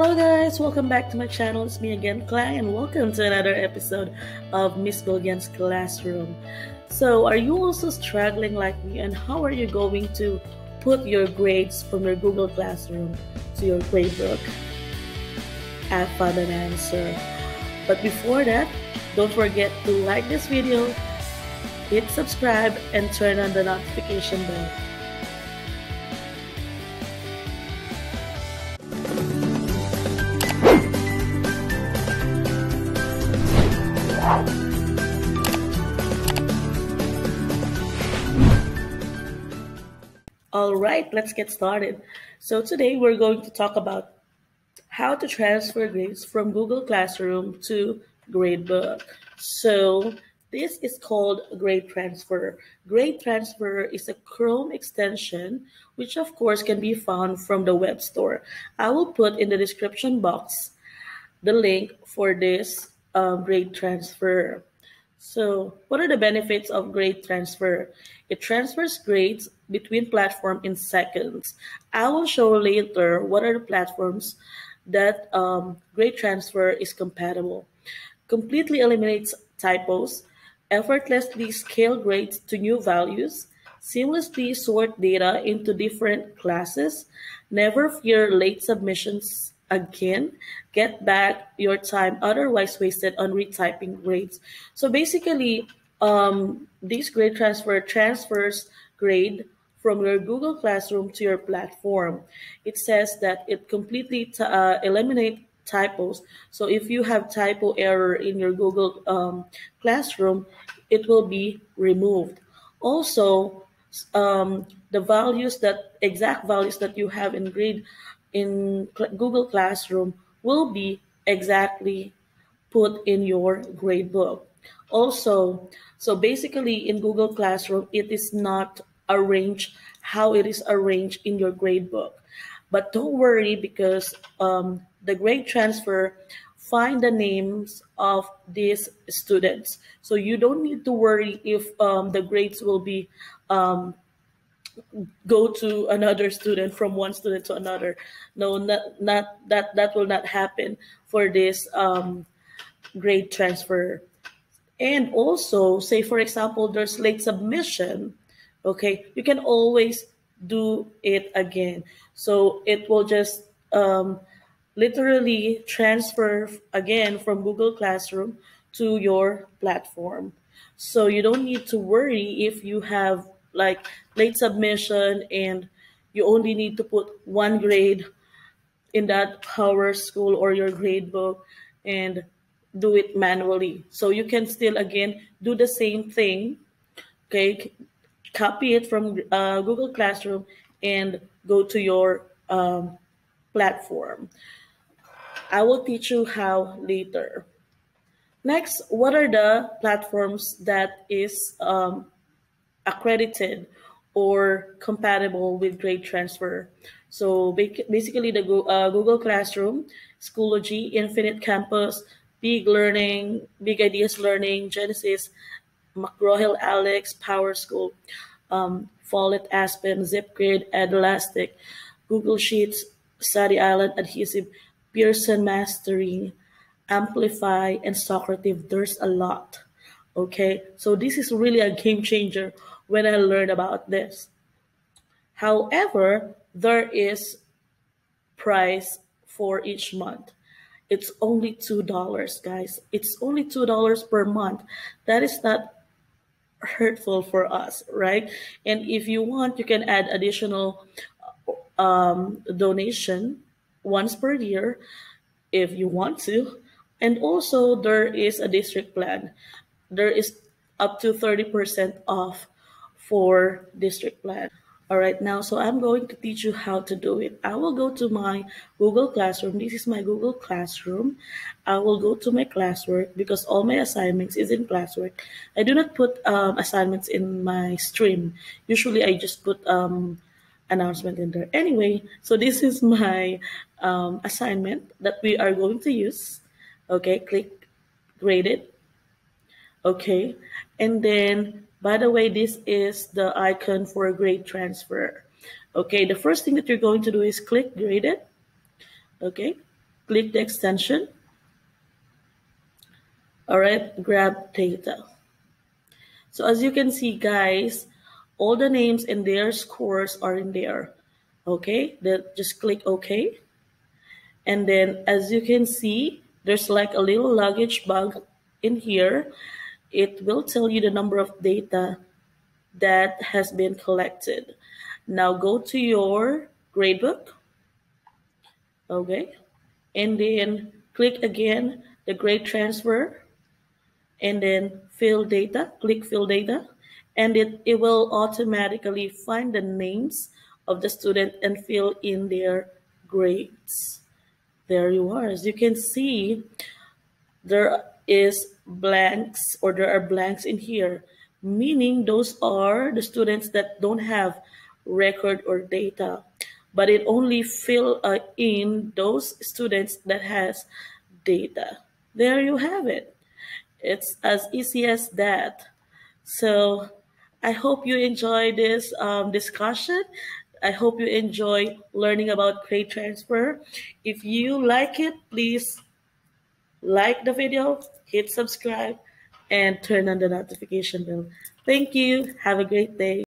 Hello guys, welcome back to my channel. It's me again, Clang, and welcome to another episode of Miss Gillian's Classroom. So, are you also struggling like me, and how are you going to put your grades from your Google Classroom to your gradebook? I found an answer. But before that, don't forget to like this video, hit subscribe, and turn on the notification bell. All right, let's get started. So today we're going to talk about how to transfer grades from Google Classroom to Gradebook. So this is called grade transfer. Grade transfer is a Chrome extension, which of course can be found from the web store. I will put in the description box the link for this uh, grade transfer. So what are the benefits of grade transfer? It transfers grades between platform in seconds. I will show later what are the platforms that um, grade transfer is compatible. Completely eliminates typos, effortlessly scale grades to new values, seamlessly sort data into different classes, never fear late submissions again, get back your time otherwise wasted on retyping grades. So basically, um, this grade transfer transfers grade from your Google Classroom to your platform. It says that it completely uh, eliminate typos. So if you have typo error in your Google um, Classroom, it will be removed. Also, um, the values that exact values that you have in grade in Google Classroom will be exactly put in your gradebook. Also, so basically in Google Classroom, it is not arranged how it is arranged in your gradebook. But don't worry because um, the grade transfer find the names of these students. So you don't need to worry if um, the grades will be um, go to another student from one student to another. No, not, not that that will not happen for this um, grade transfer. And also, say for example, there's late submission okay you can always do it again so it will just um, literally transfer again from google classroom to your platform so you don't need to worry if you have like late submission and you only need to put one grade in that power school or your gradebook and do it manually so you can still again do the same thing okay copy it from uh, Google Classroom and go to your um, platform. I will teach you how later. Next, what are the platforms that is um, accredited or compatible with grade transfer? So basically the uh, Google Classroom, Schoology, Infinite Campus, Big Learning, Big Ideas Learning, Genesis, McGraw-Hill ALEKS, PowerSchool, um, Follett Aspen, ZipGrade, Elastic, Google Sheets, Study Island, Edhesive, Pearson Mastering, Amplify, and Socrative. There's a lot. Okay, so this is really a game changer when I learned about this. However, there is price for each month. It's only $2, guys. It's only $2 per month. That is not hurtful for us, right? And if you want, you can add additional um, donation once per year if you want to. And also, there is a district plan. There is up to 30% off for district plan. All right, now, so I'm going to teach you how to do it. I will go to my Google Classroom. This is my Google Classroom. I will go to my classwork because all my assignments is in classwork. I do not put um, assignments in my stream. Usually I just put um, announcement in there. Anyway, so this is my um, assignment that we are going to use. Okay, click grade it. Okay, and then by the way, this is the icon for a grade transfer. Okay, the first thing that you're going to do is click graded. Okay, click the extension. All right, grab data. So as you can see, guys, all the names and their scores are in there. Okay, then just click OK. And then as you can see, there's like a little luggage bug in here. It will tell you the number of data that has been collected. Now go to your gradebook. Okay. And then click again the grade transfer and then fill data, click fill data, and it, it will automatically find the names of the student and fill in their grades. There you are. As you can see, there is blanks or there are blanks in here, meaning those are the students that don't have record or data, but it only fill uh, in those students that has data. There you have it. It's as easy as that. So I hope you enjoy this um, discussion. I hope you enjoy learning about grade transfer. If you like it, please like the video, hit subscribe, and turn on the notification bell. Thank you. Have a great day.